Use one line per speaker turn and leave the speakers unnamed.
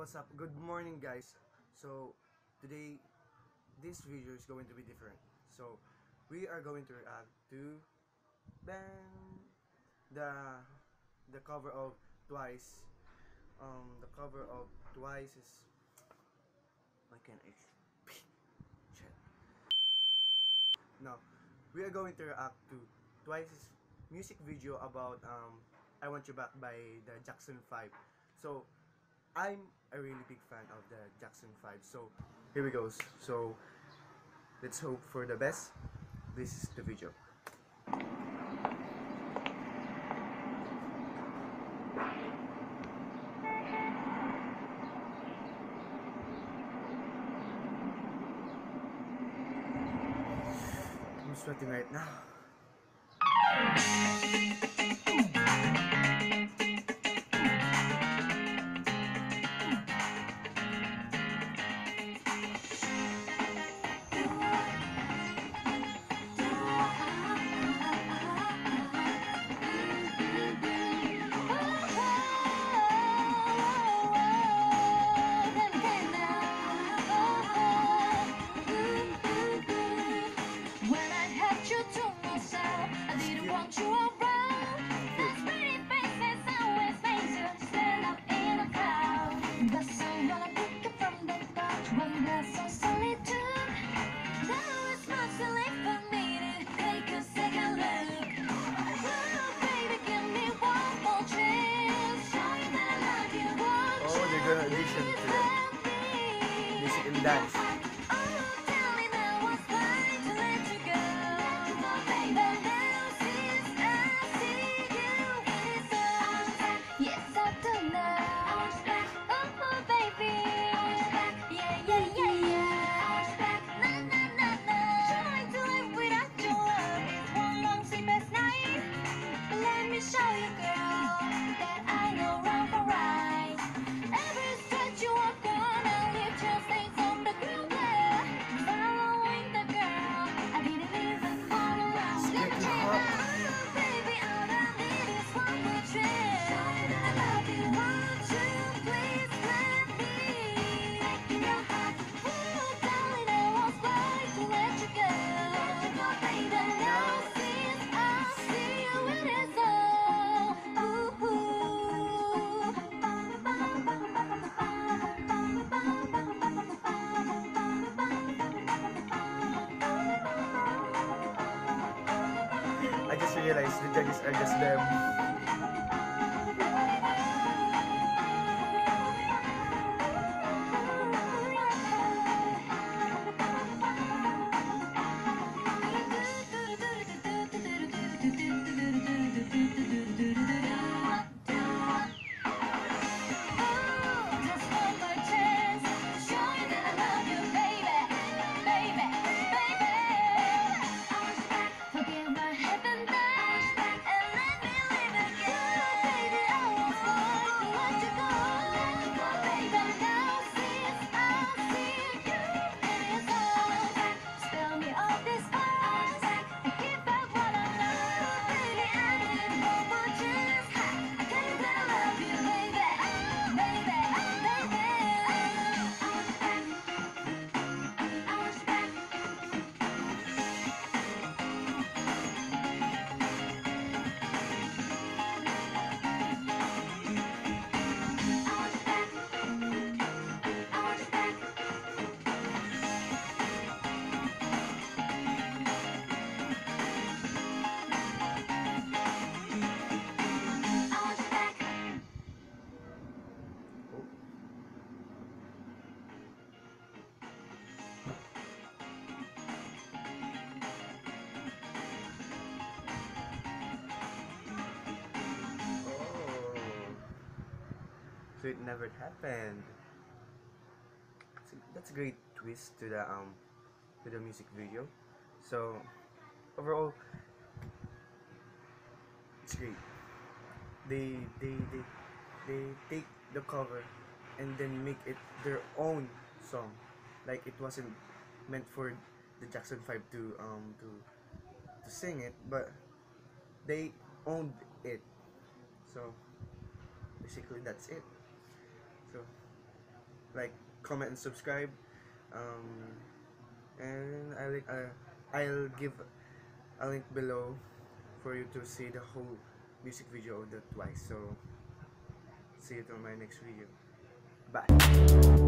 what's up? Good morning, guys. So, today, this video is going to be different. So, we are going to react to the the cover of Twice. Um, the cover of Twice is why can't? Shit. No, we are going to react to Twice's music video about um I Want You Back by the Jackson 5. So, I'm a really big fan of the Jackson 5. So, here we go. So, let's hope for the best. This is the video. I'm sweating right now.
Me?
Just realized the judges are just them. So it never happened. That's a great twist to the um to the music video. So overall it's great. They they they they take the cover and then make it their own song. Like it wasn't meant for the Jackson 5 to um to to sing it, but they owned it. So basically that's it. Like, comment, and subscribe. Um, and I like uh, I'll give a link below for you to see the whole music video of the twice. So see you till my next video. Bye.